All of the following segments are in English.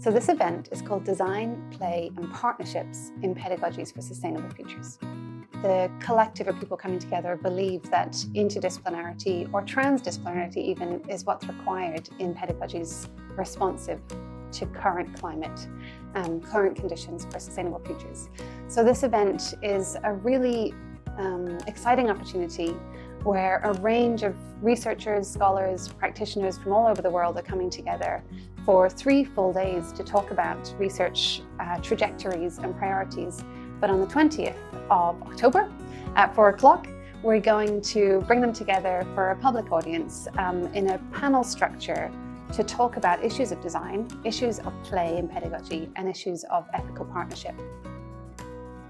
So this event is called Design, Play and Partnerships in Pedagogies for Sustainable Futures. The collective of people coming together believe that interdisciplinarity or transdisciplinarity even is what's required in pedagogies responsive to current climate, um, current conditions for sustainable futures. So this event is a really um, exciting opportunity where a range of researchers, scholars, practitioners from all over the world are coming together for three full days to talk about research uh, trajectories and priorities. But on the 20th of October at four o'clock, we're going to bring them together for a public audience um, in a panel structure to talk about issues of design, issues of play and pedagogy, and issues of ethical partnership.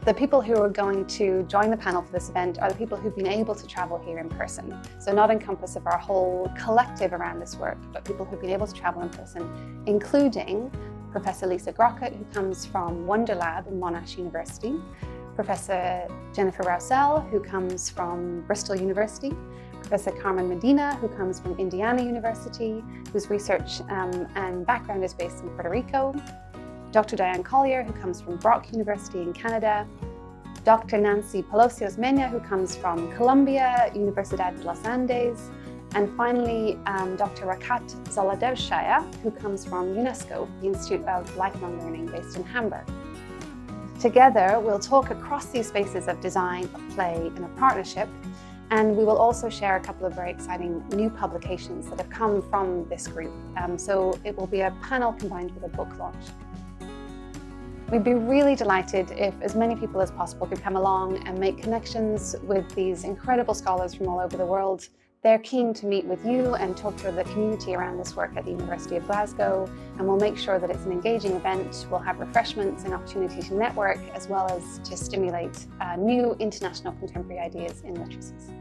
The people who are going to join the panel for this event are the people who've been able to travel here in person. So not encompass of our whole collective around this work, but people who've been able to travel in person, including Professor Lisa Grocott, who comes from WonderLab in Monash University, Professor Jennifer Rowsell, who comes from Bristol University, Professor Carmen Medina, who comes from Indiana University, whose research um, and background is based in Puerto Rico, Dr. Diane Collier, who comes from Brock University in Canada, Dr. Nancy Palacios Mena, who comes from Colombia, Universidad de los Andes, and finally, um, Dr. Rakhat Zholdoshalieva, who comes from UNESCO, the Institute of Lifelong Learning based in Hamburg. Together, we'll talk across these spaces of design, of play, and of partnership, and we will also share a couple of very exciting new publications that have come from this group. Um, so it will be a panel combined with a book launch. We'd be really delighted if as many people as possible could come along and make connections with these incredible scholars from all over the world. They're keen to meet with you and talk to the community around this work at the University of Glasgow, and we'll make sure that it's an engaging event. We'll have refreshments and opportunity to network, as well as to stimulate uh, new international contemporary ideas in literacies.